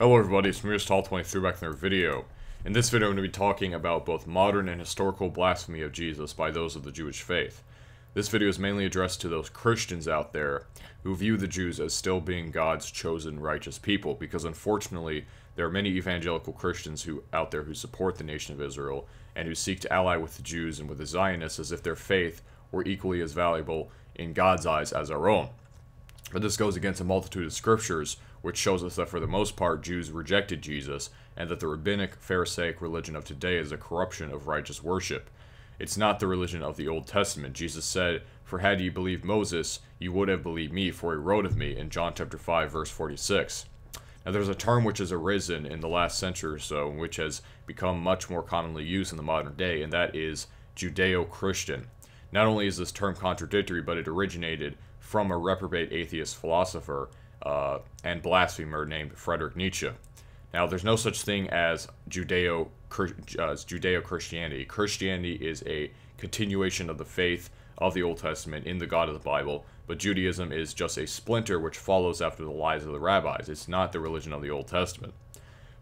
Hello everybody, it's Tall23 back in their video. In this video I'm going to be talking about both modern and historical blasphemy of Jesus by those of the Jewish faith. This video is mainly addressed to those Christians out there who view the Jews as still being God's chosen righteous people, because unfortunately there are many evangelical Christians who out there who support the nation of Israel and who seek to ally with the Jews and with the Zionists as if their faith were equally as valuable in God's eyes as our own. But this goes against a multitude of scriptures, which shows us that for the most part Jews rejected Jesus, and that the rabbinic Pharisaic religion of today is a corruption of righteous worship. It's not the religion of the Old Testament. Jesus said, For had ye believed Moses, you would have believed me, for he wrote of me, in John chapter 5, verse 46. Now there's a term which has arisen in the last century or so, which has become much more commonly used in the modern day, and that is Judeo-Christian. Not only is this term contradictory, but it originated from a reprobate atheist philosopher uh, and blasphemer named Frederick Nietzsche. Now, there's no such thing as Judeo uh, Judeo Christianity. Christianity is a continuation of the faith of the Old Testament in the God of the Bible, but Judaism is just a splinter which follows after the lies of the rabbis. It's not the religion of the Old Testament.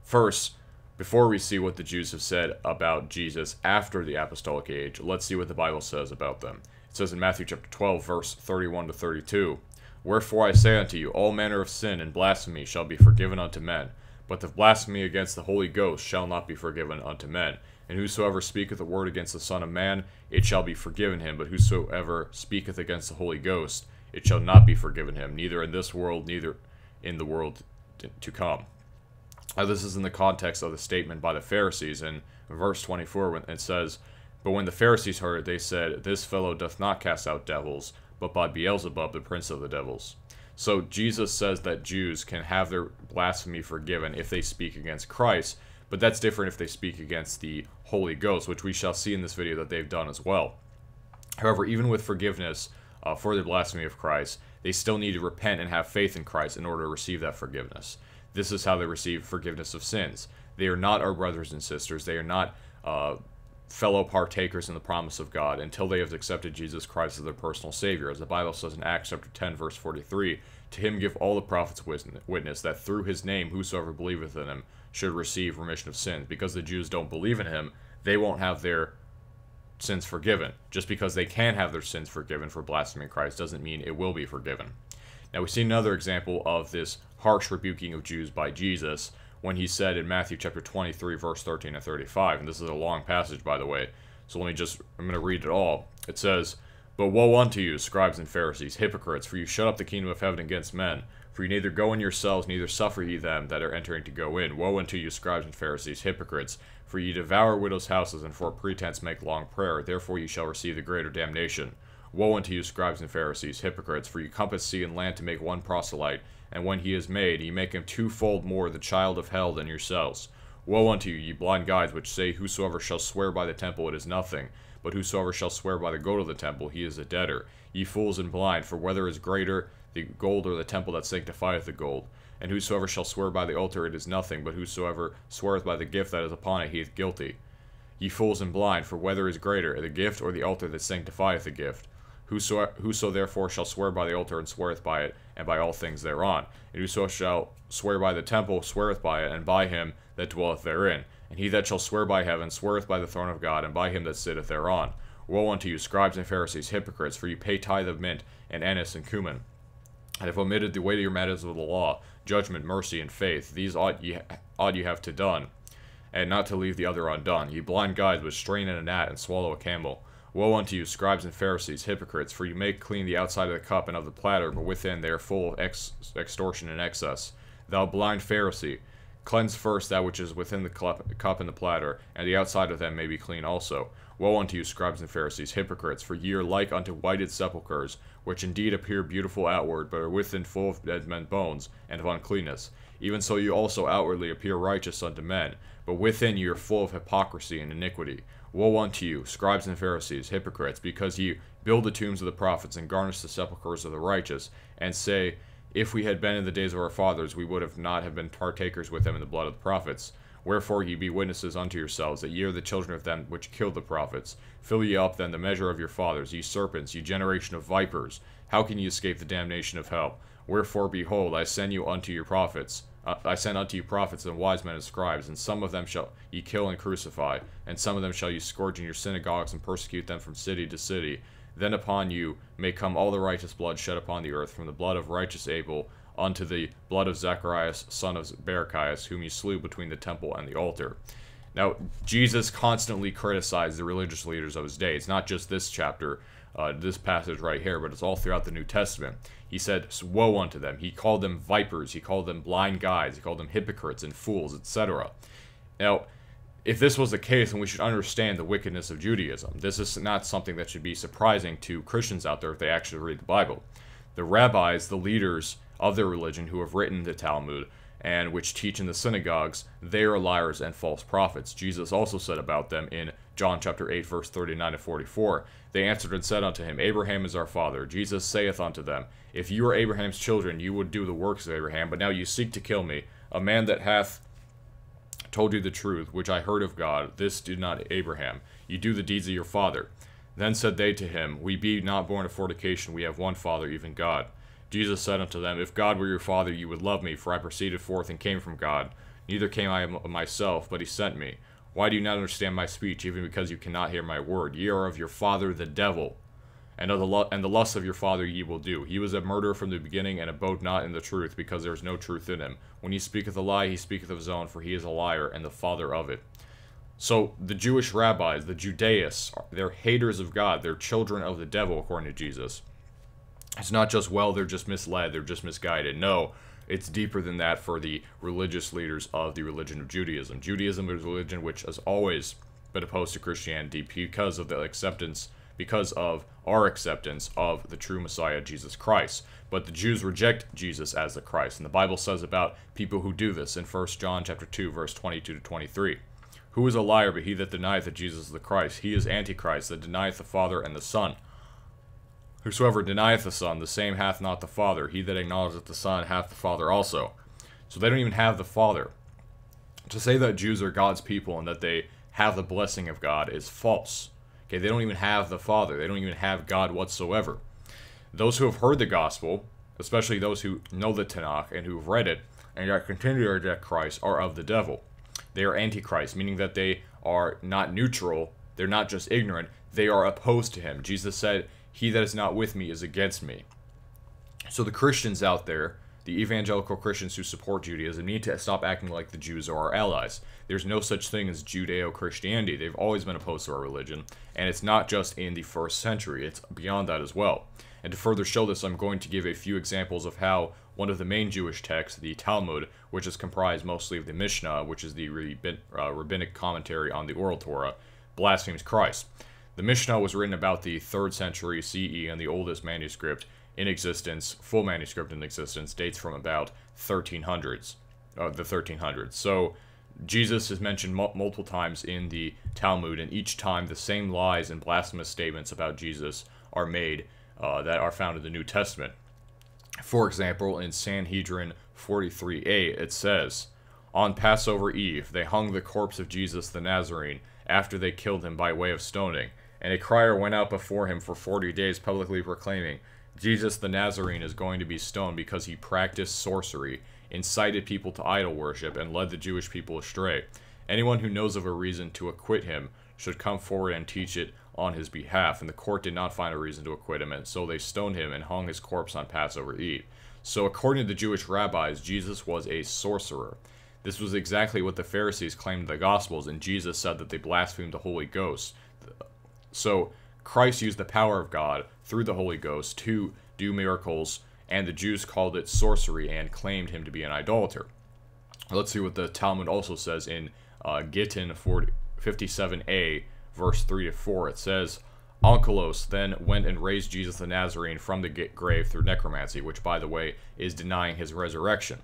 First, before we see what the Jews have said about Jesus after the apostolic age, let's see what the Bible says about them. It says in Matthew chapter 12, verse 31 to 32, Wherefore I say unto you, all manner of sin and blasphemy shall be forgiven unto men, but the blasphemy against the Holy Ghost shall not be forgiven unto men. And whosoever speaketh a word against the Son of Man, it shall be forgiven him, but whosoever speaketh against the Holy Ghost, it shall not be forgiven him, neither in this world, neither in the world to come. Now, this is in the context of the statement by the Pharisees in verse 24 when it says, but when the Pharisees heard it, they said, This fellow doth not cast out devils, but by Beelzebub, the prince of the devils. So Jesus says that Jews can have their blasphemy forgiven if they speak against Christ, but that's different if they speak against the Holy Ghost, which we shall see in this video that they've done as well. However, even with forgiveness uh, for the blasphemy of Christ, they still need to repent and have faith in Christ in order to receive that forgiveness. This is how they receive forgiveness of sins. They are not our brothers and sisters. They are not uh, fellow partakers in the promise of God until they have accepted Jesus Christ as their personal Savior. As the Bible says in Acts chapter 10, verse 43, To him give all the prophets witness that through his name whosoever believeth in him should receive remission of sins. Because the Jews don't believe in him, they won't have their sins forgiven. Just because they can have their sins forgiven for blaspheming Christ doesn't mean it will be forgiven. Now we see another example of this harsh rebuking of Jews by Jesus when he said in Matthew chapter 23, verse 13 and 35, and this is a long passage, by the way, so let me just, I'm going to read it all. It says, But woe unto you, scribes and Pharisees, hypocrites, for you shut up the kingdom of heaven against men. For you neither go in yourselves, neither suffer ye them that are entering to go in. Woe unto you, scribes and Pharisees, hypocrites, for ye devour widows' houses, and for a pretense make long prayer. Therefore ye shall receive the greater damnation. Woe unto you, scribes and Pharisees, hypocrites, for ye compass sea and land to make one proselyte, and when he is made, ye make him twofold more the child of hell than yourselves. Woe unto you, ye blind guides, which say, Whosoever shall swear by the temple, it is nothing. But whosoever shall swear by the gold of the temple, he is a debtor. Ye fools and blind, for whether is greater, the gold or the temple that sanctifieth the gold? And whosoever shall swear by the altar, it is nothing. But whosoever sweareth by the gift that is upon it, he is guilty. Ye fools and blind, for whether is greater, the gift or the altar that sanctifieth the gift? Whoso, whoso therefore shall swear by the altar and sweareth by it, and by all things thereon. And whoso shall swear by the temple sweareth by it, and by him that dwelleth therein. And he that shall swear by heaven sweareth by the throne of God, and by him that sitteth thereon. Woe unto you, scribes and Pharisees, hypocrites, for you pay tithe of mint, and anise, and cumin, and have omitted the weightier matters of the law, judgment, mercy, and faith. These ought ye, ought ye have to done, and not to leave the other undone. Ye blind guides which strain in a gnat and swallow a camel. Woe unto you, scribes and Pharisees, hypocrites, for you make clean the outside of the cup and of the platter, but within they are full of ex extortion and excess. Thou blind Pharisee, cleanse first that which is within the cup and the platter, and the outside of them may be clean also. Woe unto you, scribes and Pharisees, hypocrites, for ye are like unto whited sepulchres, which indeed appear beautiful outward, but are within full of dead men's bones, and of uncleanness. Even so you also outwardly appear righteous unto men, but within you are full of hypocrisy and iniquity. Woe unto you, scribes and Pharisees, hypocrites, because ye build the tombs of the prophets and garnish the sepulchres of the righteous, and say, If we had been in the days of our fathers, we would have not have been partakers with them in the blood of the prophets. Wherefore ye be witnesses unto yourselves, that ye are the children of them which killed the prophets. Fill ye up then the measure of your fathers, ye serpents, ye generation of vipers. How can ye escape the damnation of hell? Wherefore, behold, I send you unto your prophets, I send unto you prophets and wise men and scribes, and some of them shall ye kill and crucify, and some of them shall ye scourge in your synagogues and persecute them from city to city. Then upon you may come all the righteous blood shed upon the earth, from the blood of righteous Abel unto the blood of Zacharias, son of Barachias, whom ye slew between the temple and the altar. Now, Jesus constantly criticized the religious leaders of his day. It's not just this chapter, uh, this passage right here, but it's all throughout the New Testament. He said, Woe unto them. He called them vipers. He called them blind guides. He called them hypocrites and fools, etc. Now, if this was the case, then we should understand the wickedness of Judaism. This is not something that should be surprising to Christians out there if they actually read the Bible. The rabbis, the leaders of their religion who have written the Talmud, and which teach in the synagogues, they are liars and false prophets. Jesus also said about them in John chapter 8, verse 39 to 44. They answered and said unto him, Abraham is our father. Jesus saith unto them, If you were Abraham's children, you would do the works of Abraham, but now you seek to kill me, a man that hath told you the truth, which I heard of God. This did not Abraham. You do the deeds of your father. Then said they to him, We be not born of fornication, we have one Father, even God. Jesus said unto them, If God were your Father, you would love me, for I proceeded forth and came from God. Neither came I of myself, but he sent me. Why do you not understand my speech, even because you cannot hear my word? Ye are of your father the devil, and of the and the lusts of your father ye will do. He was a murderer from the beginning, and abode not in the truth, because there is no truth in him. When he speaketh a lie, he speaketh of his own, for he is a liar, and the father of it. So the Jewish rabbis, the Judaists, they're haters of God. They're children of the devil, according to Jesus it's not just, well, they're just misled, they're just misguided. No, it's deeper than that for the religious leaders of the religion of Judaism. Judaism is a religion which has always been opposed to Christianity because of the acceptance, because of our acceptance of the true Messiah, Jesus Christ. But the Jews reject Jesus as the Christ. And the Bible says about people who do this in 1 John chapter 2, verse 22 to 23. Who is a liar but he that denieth that Jesus is the Christ? He is Antichrist, that denieth the Father and the Son. Whosoever denieth the Son, the same hath not the Father. He that acknowledgeth the Son hath the Father also. So they don't even have the Father. To say that Jews are God's people and that they have the blessing of God is false. Okay, they don't even have the Father. They don't even have God whatsoever. Those who have heard the gospel, especially those who know the Tanakh and who've read it, and yet continue to reject Christ, are of the devil. They are antichrist, meaning that they are not neutral. They're not just ignorant. They are opposed to him. Jesus said, he that is not with me is against me. So the Christians out there, the evangelical Christians who support Judaism, need to stop acting like the Jews are our allies. There's no such thing as Judeo Christianity. They've always been opposed to our religion, and it's not just in the first century, it's beyond that as well. And to further show this, I'm going to give a few examples of how one of the main Jewish texts, the Talmud, which is comprised mostly of the Mishnah, which is the uh, rabbinic commentary on the Oral Torah, blasphemes Christ. The Mishnah was written about the 3rd century CE, and the oldest manuscript in existence, full manuscript in existence, dates from about 1300s, uh, the 1300s. So Jesus is mentioned multiple times in the Talmud, and each time the same lies and blasphemous statements about Jesus are made uh, that are found in the New Testament. For example, in Sanhedrin 43a, it says, On Passover Eve, they hung the corpse of Jesus the Nazarene after they killed him by way of stoning. And a crier went out before him for forty days, publicly proclaiming, Jesus the Nazarene is going to be stoned because he practiced sorcery, incited people to idol worship, and led the Jewish people astray. Anyone who knows of a reason to acquit him should come forward and teach it on his behalf. And the court did not find a reason to acquit him, and so they stoned him and hung his corpse on Passover Eve. So, according to the Jewish rabbis, Jesus was a sorcerer. This was exactly what the Pharisees claimed in the Gospels, and Jesus said that they blasphemed the Holy Ghost. So Christ used the power of God through the Holy Ghost to do miracles, and the Jews called it sorcery and claimed him to be an idolater. Let's see what the Talmud also says in uh, Gittin 40, 57a, verse 3 to 4. It says, Onkelos then went and raised Jesus the Nazarene from the grave through necromancy, which, by the way, is denying his resurrection.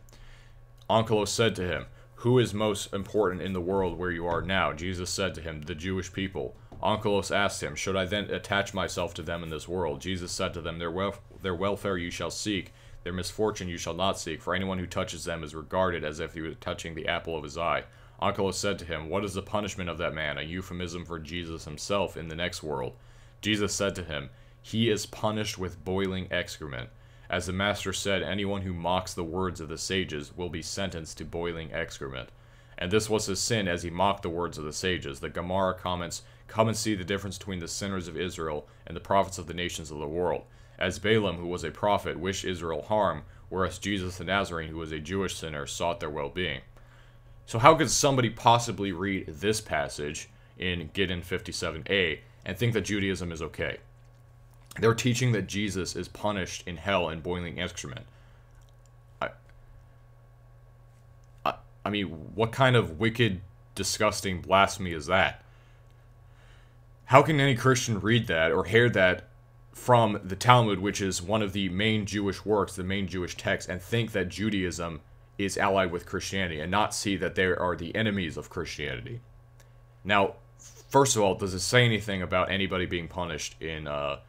Onkelos said to him, Who is most important in the world where you are now? Jesus said to him, The Jewish people. Onkelos asked him, Should I then attach myself to them in this world? Jesus said to them, Their, their welfare you shall seek, their misfortune you shall not seek, for anyone who touches them is regarded as if he were touching the apple of his eye. Onkelos said to him, What is the punishment of that man? A euphemism for Jesus himself in the next world. Jesus said to him, He is punished with boiling excrement. As the Master said, anyone who mocks the words of the sages will be sentenced to boiling excrement. And this was his sin as he mocked the words of the sages. The Gemara comments, Come and see the difference between the sinners of Israel and the prophets of the nations of the world. As Balaam, who was a prophet, wished Israel harm, whereas Jesus the Nazarene, who was a Jewish sinner, sought their well being. So, how could somebody possibly read this passage in Gideon 57a and think that Judaism is okay? They're teaching that Jesus is punished in hell in boiling excrement. I, I, I mean, what kind of wicked, disgusting blasphemy is that? How can any Christian read that or hear that from the Talmud, which is one of the main Jewish works, the main Jewish text, and think that Judaism is allied with Christianity and not see that they are the enemies of Christianity. Now, first of all, does it say anything about anybody being punished in uh,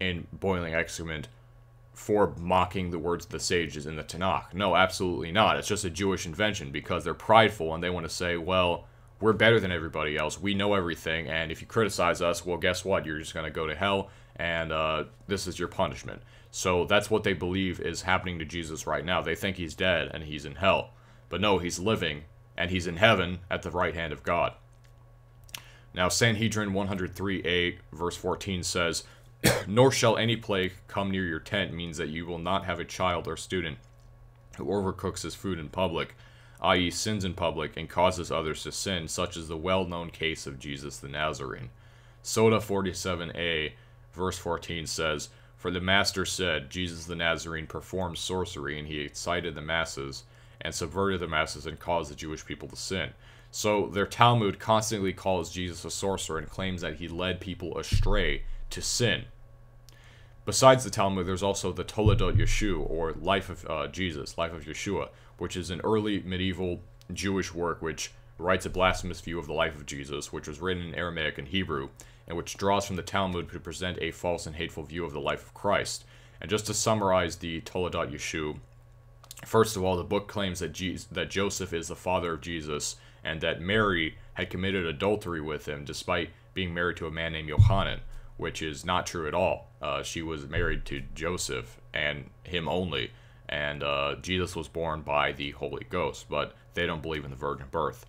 in boiling excrement for mocking the words of the sages in the Tanakh? No, absolutely not. It's just a Jewish invention because they're prideful and they want to say, well, we're better than everybody else. We know everything, and if you criticize us, well, guess what? You're just going to go to hell and uh, this is your punishment. So that's what they believe is happening to Jesus right now. They think he's dead and he's in hell. But no, he's living and he's in heaven at the right hand of God. Now, Sanhedrin 103a, verse 14 says, Nor shall any plague come near your tent, means that you will not have a child or student who overcooks his food in public, i.e., sins in public and causes others to sin, such as the well known case of Jesus the Nazarene. Sotah 47a verse 14 says, For the Master said, Jesus the Nazarene performed sorcery, and he excited the masses, and subverted the masses, and caused the Jewish people to sin. So their Talmud constantly calls Jesus a sorcerer and claims that he led people astray to sin. Besides the Talmud, there's also the Toledot Yeshu, or Life of uh, Jesus, Life of Yeshua, which is an early medieval Jewish work which writes a blasphemous view of the life of Jesus, which was written in Aramaic and Hebrew, and which draws from the Talmud to present a false and hateful view of the life of Christ. And just to summarize the Toledot Yeshu, first of all, the book claims that, Jesus, that Joseph is the father of Jesus, and that Mary had committed adultery with him despite being married to a man named Yohanan, which is not true at all. Uh, she was married to Joseph and him only, and uh, Jesus was born by the Holy Ghost, but they don't believe in the virgin birth.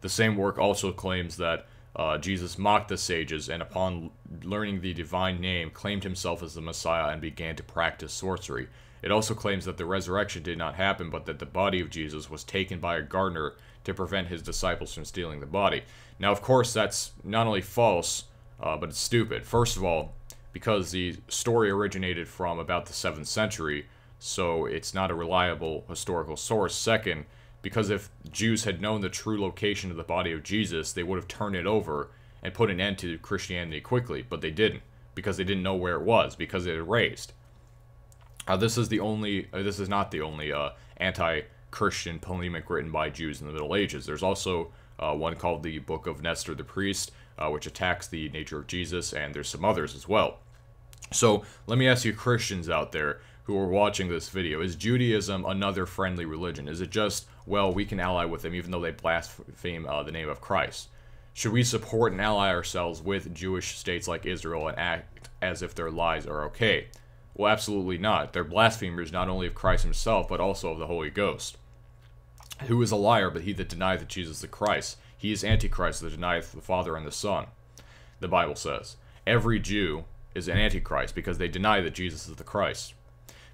The same work also claims that uh, Jesus mocked the sages and, upon learning the divine name, claimed himself as the Messiah and began to practice sorcery. It also claims that the resurrection did not happen, but that the body of Jesus was taken by a gardener to prevent his disciples from stealing the body. Now, of course, that's not only false, uh, but it's stupid. First of all, because the story originated from about the 7th century, so it's not a reliable historical source. Second, because if Jews had known the true location of the body of Jesus, they would have turned it over and put an end to Christianity quickly, but they didn't because they didn't know where it was because it erased. Uh, this is the only. Uh, this is not the only uh, anti-Christian polemic written by Jews in the Middle Ages. There's also uh, one called the Book of Nestor the Priest, uh, which attacks the nature of Jesus, and there's some others as well. So let me ask you, Christians out there who are watching this video, is Judaism another friendly religion? Is it just well, we can ally with them even though they blaspheme uh, the name of Christ. Should we support and ally ourselves with Jewish states like Israel and act as if their lies are okay? Well, absolutely not. They're blasphemers not only of Christ himself, but also of the Holy Ghost. Who is a liar but he that denieth that Jesus the Christ? He is Antichrist that denieth the Father and the Son. The Bible says. Every Jew is an Antichrist because they deny that Jesus is the Christ.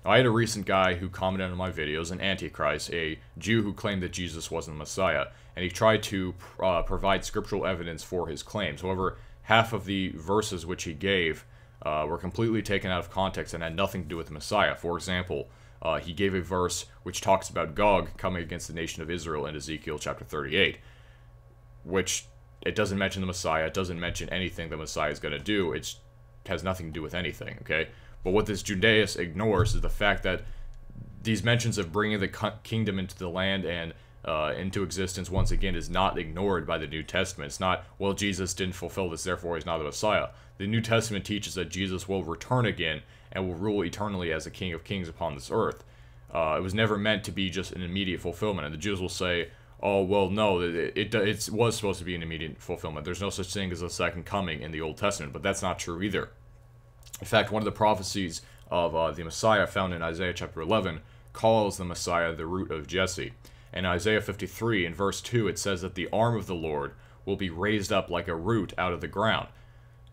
Now, I had a recent guy who commented on my videos, an Antichrist, a Jew who claimed that Jesus wasn't the Messiah, and he tried to uh, provide scriptural evidence for his claims. However, half of the verses which he gave uh, were completely taken out of context and had nothing to do with the Messiah. For example, uh, he gave a verse which talks about Gog coming against the nation of Israel in Ezekiel chapter 38, which it doesn't mention the Messiah, it doesn't mention anything the Messiah is going to do, it has nothing to do with anything, okay? But what this Judaeus ignores is the fact that these mentions of bringing the kingdom into the land and uh, into existence once again is not ignored by the New Testament. It's not, well, Jesus didn't fulfill this, therefore he's not the Messiah. The New Testament teaches that Jesus will return again and will rule eternally as the King of Kings upon this earth. Uh, it was never meant to be just an immediate fulfillment. And the Jews will say, oh, well, no, it, it, it was supposed to be an immediate fulfillment. There's no such thing as a second coming in the Old Testament, but that's not true either. In fact, one of the prophecies of uh, the Messiah found in Isaiah chapter 11 calls the Messiah the root of Jesse. In Isaiah 53, in verse 2, it says that the arm of the Lord will be raised up like a root out of the ground.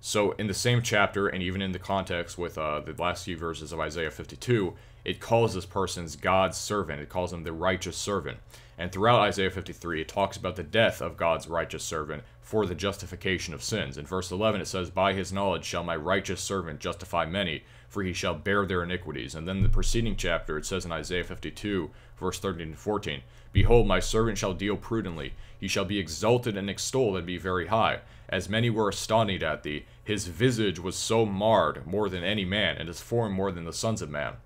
So, in the same chapter, and even in the context with uh, the last few verses of Isaiah 52, it calls this person's God's servant. It calls him the righteous servant. And throughout Isaiah 53, it talks about the death of God's righteous servant for the justification of sins. In verse 11, it says, By his knowledge shall my righteous servant justify many, for he shall bear their iniquities. And then the preceding chapter, it says in Isaiah 52, verse 13 and 14, Behold, my servant shall deal prudently. He shall be exalted and extolled and be very high. As many were astonished at thee, his visage was so marred more than any man, and his form more than the sons of man.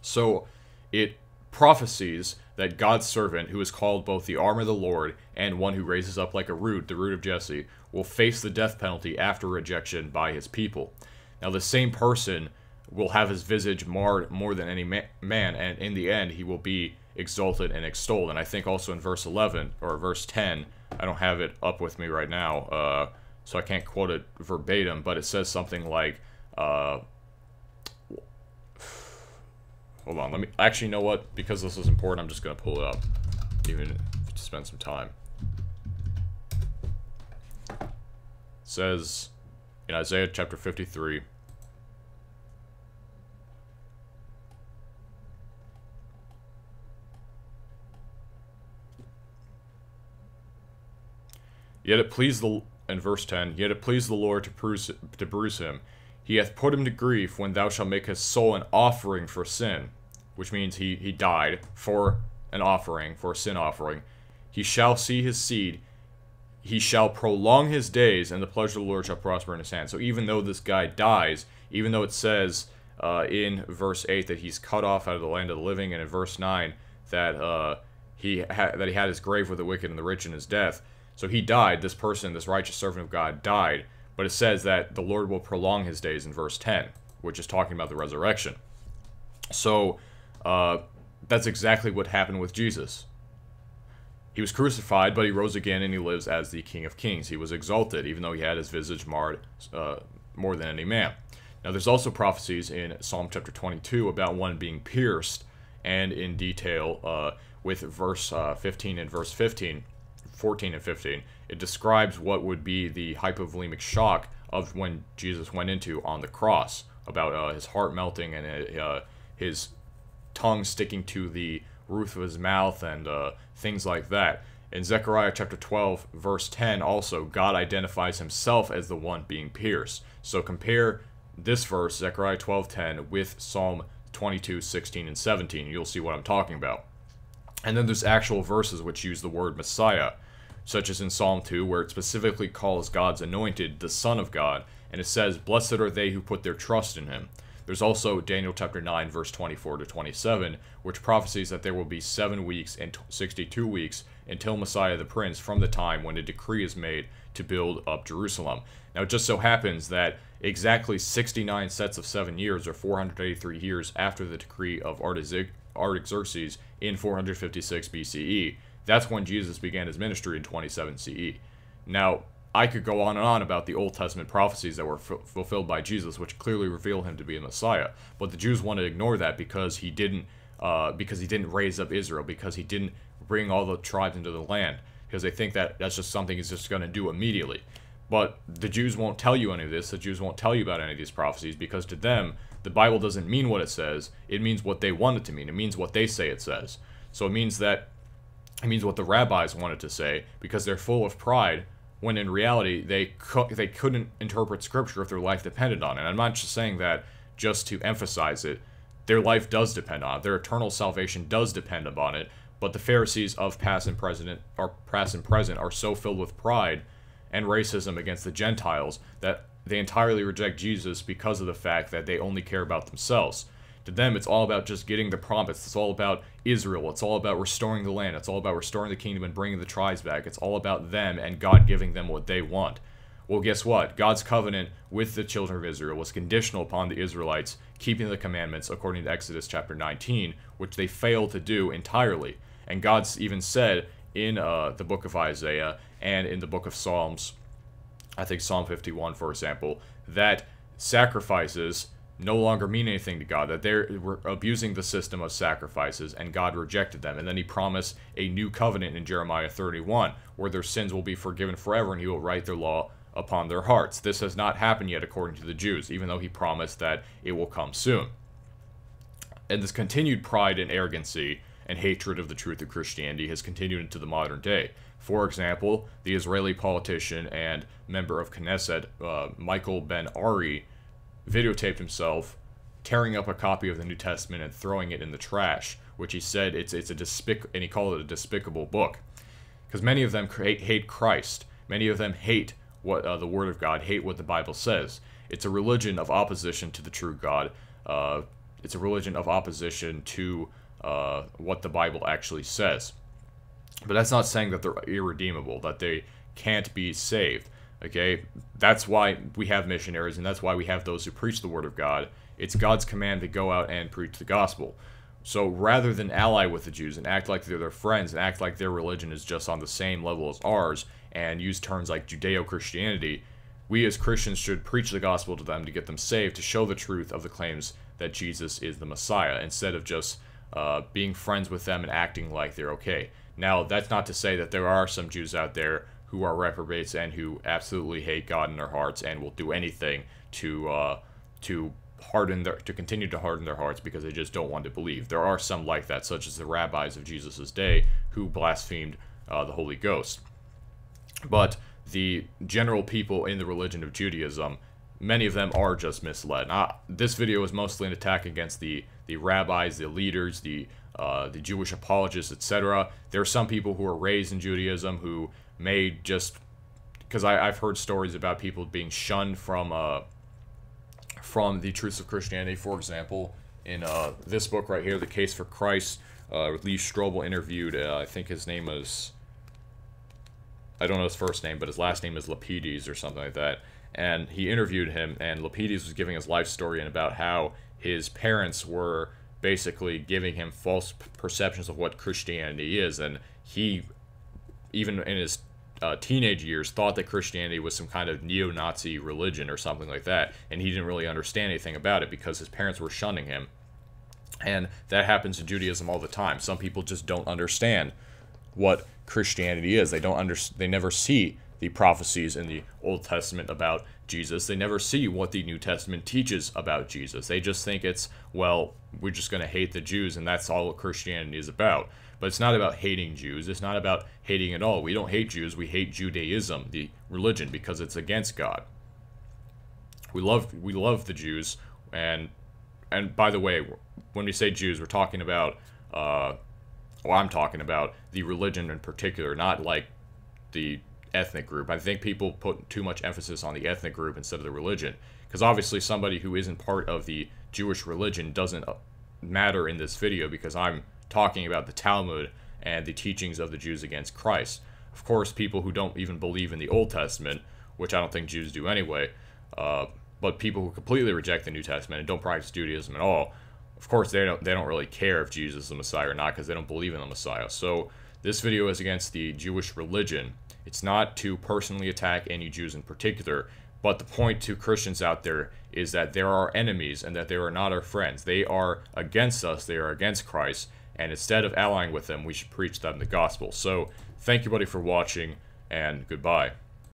So it prophesies that God's servant, who is called both the arm of the Lord and one who raises up like a root, the root of Jesse, will face the death penalty after rejection by his people. Now, the same person will have his visage marred more than any man, and in the end, he will be exalted and extolled. And I think also in verse 11 or verse 10, I don't have it up with me right now, uh, so I can't quote it verbatim, but it says something like, uh, hold on, let me, actually, you know what? Because this is important, I'm just going to pull it up, even to spend some time. It says in Isaiah chapter 53, Yet it pleased the in verse 10, yet it pleased the Lord to bruise, to bruise him. He hath put him to grief when thou shalt make his soul an offering for sin, which means he, he died for an offering, for a sin offering. He shall see his seed, he shall prolong his days, and the pleasure of the Lord shall prosper in his hand. So even though this guy dies, even though it says uh, in verse 8 that he's cut off out of the land of the living, and in verse 9 that uh, he that he had his grave with the wicked and the rich in his death, so he died, this person, this righteous servant of God, died. But it says that the Lord will prolong his days in verse 10, which is talking about the resurrection. So uh, that's exactly what happened with Jesus. He was crucified, but he rose again and he lives as the King of Kings. He was exalted, even though he had his visage marred uh, more than any man. Now, there's also prophecies in Psalm chapter 22 about one being pierced, and in detail uh, with verse uh, 15 and verse 15 14 and 15, it describes what would be the hypovolemic shock of when Jesus went into on the cross, about uh, his heart melting and uh, his tongue sticking to the roof of his mouth and uh, things like that. In Zechariah chapter 12, verse 10, also, God identifies himself as the one being pierced. So compare this verse, Zechariah 12:10, with Psalm 22, 16, and 17. You'll see what I'm talking about. And then there's actual verses which use the word Messiah such as in Psalm 2, where it specifically calls God's anointed the Son of God, and it says, Blessed are they who put their trust in him. There's also Daniel chapter 9, verse 24 to 27, which prophesies that there will be seven weeks and 62 weeks until Messiah the Prince from the time when a decree is made to build up Jerusalem. Now, it just so happens that exactly 69 sets of seven years, or 483 years after the decree of Artaxerxes in 456 BCE, that's when Jesus began his ministry in 27 CE. Now, I could go on and on about the Old Testament prophecies that were fulfilled by Jesus, which clearly reveal him to be a Messiah. But the Jews want to ignore that because he didn't, uh, because he didn't raise up Israel, because he didn't bring all the tribes into the land, because they think that that's just something he's just going to do immediately. But the Jews won't tell you any of this. The Jews won't tell you about any of these prophecies because to them, the Bible doesn't mean what it says. It means what they want it to mean. It means what they say it says. So it means that it means what the rabbis wanted to say because they're full of pride when in reality they co- they couldn't interpret scripture if their life depended on it. And I'm not just saying that just to emphasize it. Their life does depend on it. Their eternal salvation does depend upon it. But the Pharisees of past and present are past and present are so filled with pride and racism against the Gentiles that they entirely reject Jesus because of the fact that they only care about themselves. To them, it's all about just getting the promise. It's all about Israel. It's all about restoring the land. It's all about restoring the kingdom and bringing the tribes back. It's all about them and God giving them what they want. Well, guess what? God's covenant with the children of Israel was conditional upon the Israelites keeping the commandments according to Exodus chapter 19, which they failed to do entirely. And God's even said in uh, the book of Isaiah and in the book of Psalms, I think Psalm 51, for example, that sacrifices no longer mean anything to God, that they were abusing the system of sacrifices, and God rejected them. And then he promised a new covenant in Jeremiah 31, where their sins will be forgiven forever, and he will write their law upon their hearts. This has not happened yet, according to the Jews, even though he promised that it will come soon. And this continued pride and arrogancy and hatred of the truth of Christianity has continued into the modern day. For example, the Israeli politician and member of Knesset, uh, Michael Ben Ari, videotaped himself tearing up a copy of the New Testament and throwing it in the trash, which he said it's it's a despic and he called it a despicable book, because many of them hate, hate Christ, many of them hate what uh, the Word of God, hate what the Bible says. It's a religion of opposition to the true God. Uh, it's a religion of opposition to uh, what the Bible actually says. But that's not saying that they're irredeemable, that they can't be saved. Okay, that's why we have missionaries, and that's why we have those who preach the word of God. It's God's command to go out and preach the gospel. So rather than ally with the Jews and act like they're their friends and act like their religion is just on the same level as ours and use terms like Judeo Christianity, we as Christians should preach the gospel to them to get them saved, to show the truth of the claims that Jesus is the Messiah, instead of just uh, being friends with them and acting like they're okay. Now, that's not to say that there are some Jews out there who are reprobates and who absolutely hate God in their hearts and will do anything to uh, to harden their to continue to harden their hearts because they just don't want to believe. There are some like that, such as the rabbis of Jesus' day who blasphemed uh, the Holy Ghost. But the general people in the religion of Judaism, many of them are just misled. Now, this video is mostly an attack against the the rabbis, the leaders, the uh, the Jewish apologists, etc. There are some people who are raised in Judaism who may just because I've heard stories about people being shunned from uh, from the truths of Christianity. For example, in uh, this book right here, The Case for Christ, uh, Lee Strobel interviewed, uh, I think his name was, I don't know his first name, but his last name is Lapides or something like that. And he interviewed him, and Lapides was giving his life story and about how his parents were basically giving him false perceptions of what Christianity is, and he, even in his uh, teenage years, thought that Christianity was some kind of neo-Nazi religion or something like that, and he didn't really understand anything about it because his parents were shunning him. And that happens in Judaism all the time. Some people just don't understand what Christianity is. They don't under, they never see the prophecies in the Old Testament about Jesus. They never see what the New Testament teaches about Jesus. They just think it's, well, we're just going to hate the Jews and that's all Christianity is about. But it's not about hating Jews. It's not about hating at all. We don't hate Jews. We hate Judaism, the religion, because it's against God. We love we love the Jews, and and by the way, when we say Jews, we're talking about uh, well, I'm talking about the religion in particular, not like the ethnic group. I think people put too much emphasis on the ethnic group instead of the religion, because obviously somebody who isn't part of the Jewish religion doesn't uh, matter in this video because I'm talking about the Talmud and the teachings of the Jews against Christ. Of course, people who don't even believe in the Old Testament, which I don't think Jews do anyway, uh, but people who completely reject the New Testament and don't practice Judaism at all, of course they don't they don't really care if Jesus is the Messiah or not because they don't believe in the Messiah. So this video is against the Jewish religion. It's not to personally attack any Jews in particular, but the point to Christians out there is that there are enemies and that they are not our friends. They are against us, they are against Christ, and instead of allying with them, we should preach them the gospel. So, thank you, buddy, for watching, and goodbye.